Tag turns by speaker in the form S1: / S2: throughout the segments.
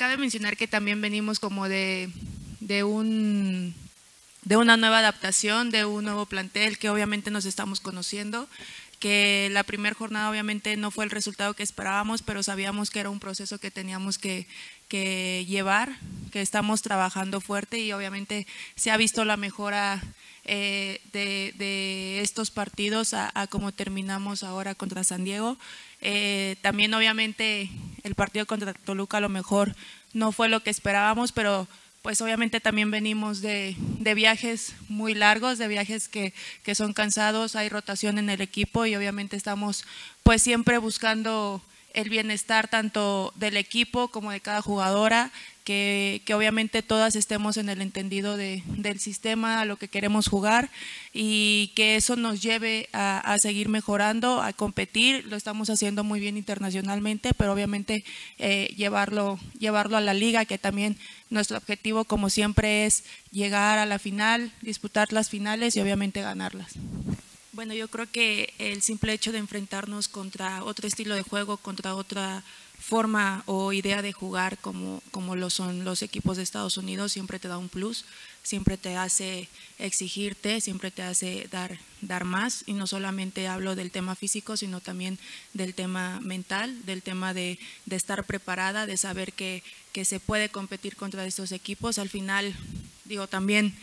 S1: cabe mencionar que también venimos como de, de un de una nueva adaptación, de un nuevo plantel que obviamente nos estamos conociendo, que la primera jornada obviamente no fue el resultado que esperábamos, pero sabíamos que era un proceso que teníamos que, llevar, que estamos trabajando fuerte y obviamente se ha visto la mejora eh, de, estos partidos a, como terminamos ahora contra San Diego. Eh, también obviamente el partido contra Toluca a lo mejor no fue lo que esperábamos, pero pues obviamente también venimos de, viajes muy largos, de viajes que, que, son cansados, hay rotación en el equipo y obviamente estamos pues siempre buscando el bienestar tanto del equipo como de cada jugadora, que, obviamente todas estemos en el entendido de, del sistema, a lo que queremos jugar y que eso nos lleve a, seguir mejorando, a competir. Lo estamos haciendo muy bien internacionalmente, pero obviamente eh, llevarlo, llevarlo a la liga, que también nuestro objetivo como siempre es llegar a la final, disputar las finales y obviamente ganarlas. Bueno, yo creo que el simple hecho de enfrentarnos contra otro estilo de juego, contra otra forma o idea de jugar como, como lo son los equipos de Estados Unidos, siempre te da un plus, siempre te hace exigirte, siempre te hace dar, dar más. Y no solamente hablo del tema físico, sino también del tema mental, del tema de, estar preparada, de saber que, que se puede competir contra estos equipos. Al final, digo, también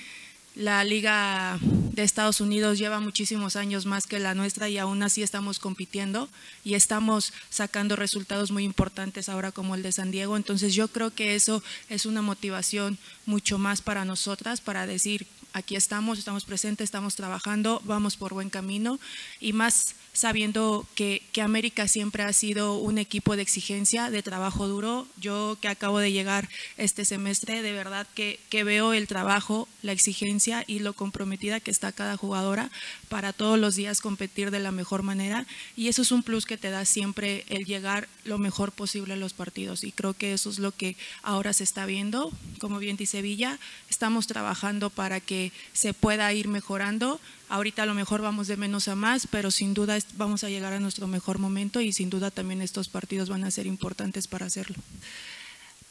S1: la liga de Estados Unidos lleva muchísimos años más que la nuestra y aún así estamos compitiendo y estamos sacando resultados muy importantes ahora como el de San Diego. Entonces yo creo que eso es una motivación mucho más para nosotras para decir, aquí estamos, estamos presentes, estamos trabajando, vamos por buen camino y más sabiendo que, que, América siempre ha sido un equipo de exigencia, de trabajo duro. Yo que acabo de llegar este semestre, de verdad que, que veo el trabajo, la exigencia y lo comprometida que está cada jugadora para todos los días competir de la mejor manera y eso es un plus que te da siempre el llegar lo mejor posible a los partidos y creo que eso es lo que ahora se está viendo. Como bien dice Villa, estamos trabajando para que se pueda ir mejorando. Ahorita a lo mejor vamos de menos a más, pero sin duda vamos a llegar a nuestro mejor momento y sin duda también estos partidos van a ser importantes para hacerlo.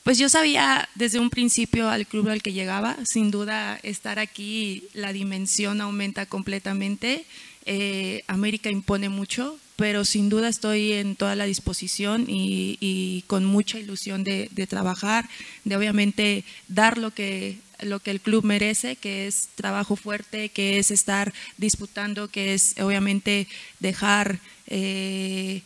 S1: Pues yo sabía desde un principio al club al que llegaba, sin duda estar aquí la dimensión aumenta completamente. Eh, América impone mucho, pero sin duda estoy en toda la disposición y, con mucha ilusión de, de, trabajar, de obviamente dar lo que lo que el club merece, que es trabajo fuerte, que es estar disputando, que es obviamente dejar eh,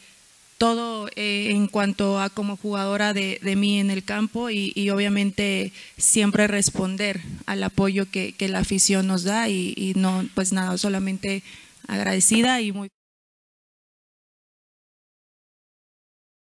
S1: todo eh, en cuanto a como jugadora de, mí en el campo y, obviamente siempre responder al apoyo que, la afición nos da y, y no, pues nada, solamente agradecida y muy...